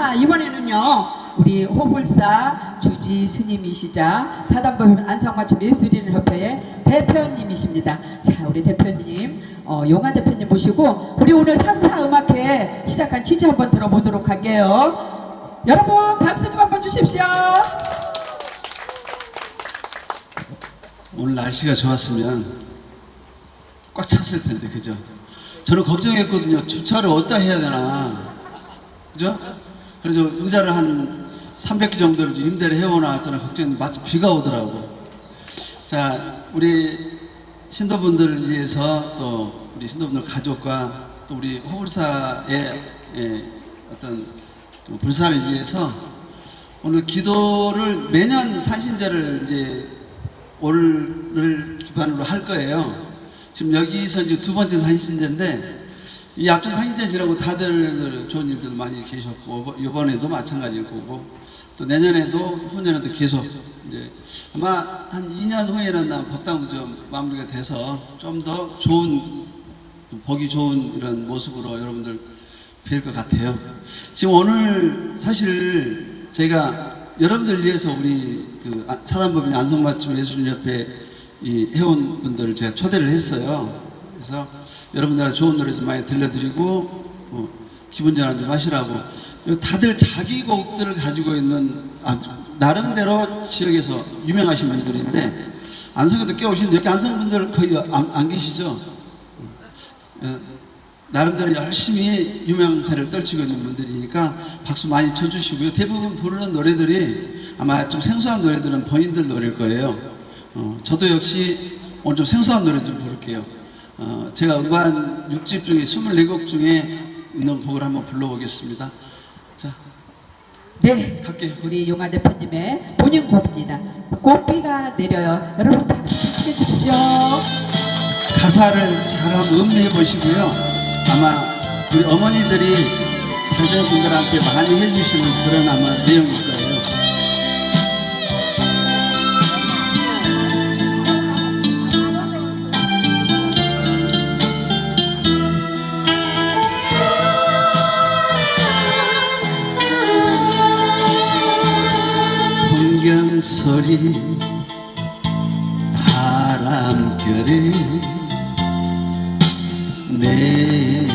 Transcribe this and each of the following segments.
자 이번에는요 우리 호불사 주지 스님이시자 사단법인 안성맞춤 예술인 협회의 대표님이십니다. 자 우리 대표님 어, 용화 대표님 모시고 우리 오늘 산사 음악회 시작한 취지 한번 들어보도록 할게요. 여러분 박수 좀 한번 주십시오. 오늘 날씨가 좋았으면 꽉 찼을 텐데 그죠? 저는 걱정했거든요. 주차를 어디다 해야 되나 그죠? 그래서 의자를 한 300개 정도를 좀 임대를 해오나 저는 걱정했는데 마침 비가 오더라고. 자 우리 신도분들을 위해서 또 우리 신도분들 가족과 또 우리 호불사의 예, 어떤 또 불사를 위해서 오늘 기도를 매년 산신제를 이제 올을 기반으로 할 거예요. 지금 여기서 이제 두 번째 산신제인데 이 앞전 산신제 지나고 다들 좋은 일들 많이 계셨고 이번에도 마찬가지일 거고 또 내년에도 후년에도 계속 이제 아마 한 2년 후에는 법당도 좀 마무리가 돼서 좀 더 좋은 보기 좋은 이런 모습으로 여러분들 뵐 것 같아요. 지금 오늘 사실 제가 여러분들 위해서 우리 그 아- 사단법인 안성맞춤 예술인협회 이 회원분들을 제가 초대를 했어요. 그래서 여러분들한테 좋은 노래 좀 많이 들려드리고 어, 기분 전환 좀 하시라고 다들 자기 곡들을 가지고 있는 아, 나름대로 지역에서 유명하신 분들인데 안성에도 꽤 오시는데 여기 안성 분들 거의 안, 안 계시죠? 어, 나름대로 열심히 유명세를 떨치고 있는 분들이니까 박수 많이 쳐주시고요. 대부분 부르는 노래들이 아마 좀 생소한 노래들은 본인들 노래일 거예요. 어, 저도 역시 오늘 좀 생소한 노래 좀 부를게요. 어, 제가 음반 6집 중에 24곡 중에 있는 곡을 한번 불러보겠습니다. 자, 네, 갈게요. 우리 용화 대표님의 본인 곡입니다. 꽃비가 내려요. 여러분 박수 좀 크게 주십시오. 가사를 잘 한번 음미해 보시고요. 아마 우리 어머니들이 자녀분들한테 많이 해주시는 그런 아마 내용일 거예요. 바람결에 내게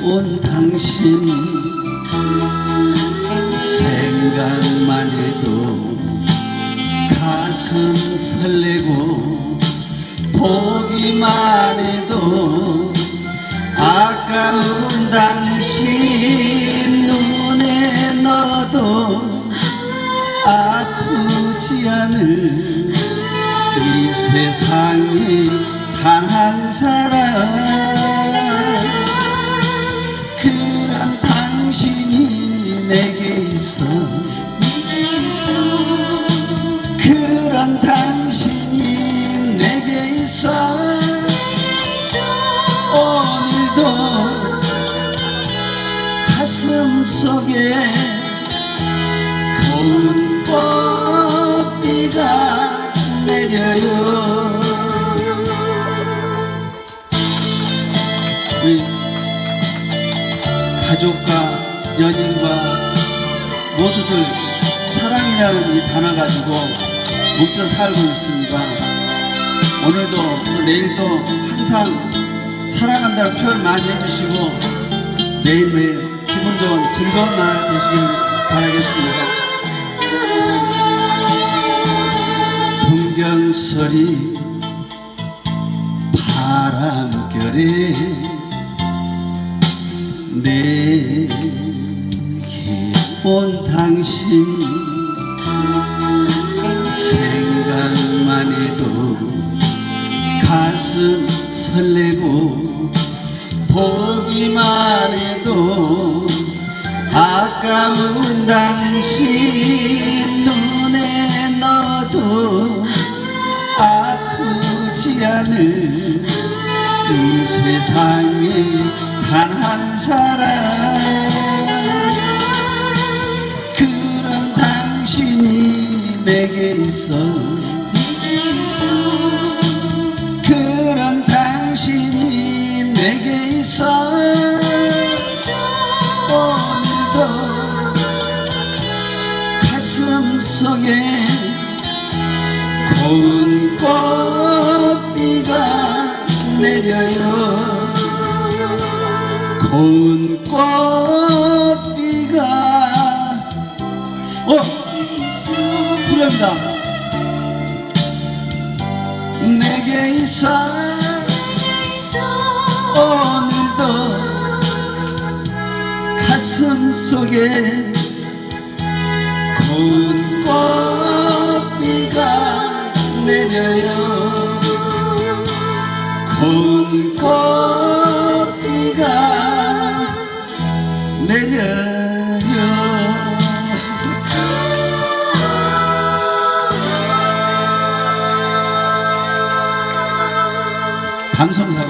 온 당신 생각만 해도 가슴 설레고 보기만 해도 아까운 당신 눈에 넣어도 아프지 않을 이 세상에 단 한 사람. 그런 당신이 내게 있어. 그런 당신이 내게 있어. 오늘도 가슴 속에 고운 꽃비가 내려요. 우리 가족과 연인과 모두들 사랑이라는 이 단어 가지고 뭉쳐 살고 있습니다. 오늘도 또 내일도 항상 사랑한다는 표현 많이 해주시고 매일매일 기분 좋은 즐거운 날 되시길 바라겠습니다 소리 바람결에 내게 온 당신 생각만 해도 가슴 설레고 보기만 해도 아까운 당신 이 세상에 단 한 사람. 그런 당신이 내게 있어. 그런 당신이 내게 있어. 오늘도 가슴 속에 고운 꽃 비가 내려요. 고운 꽃비가 어 후렴이다. 내게 있어 오늘도 가슴 속에 꽃비가 내려요. 방송사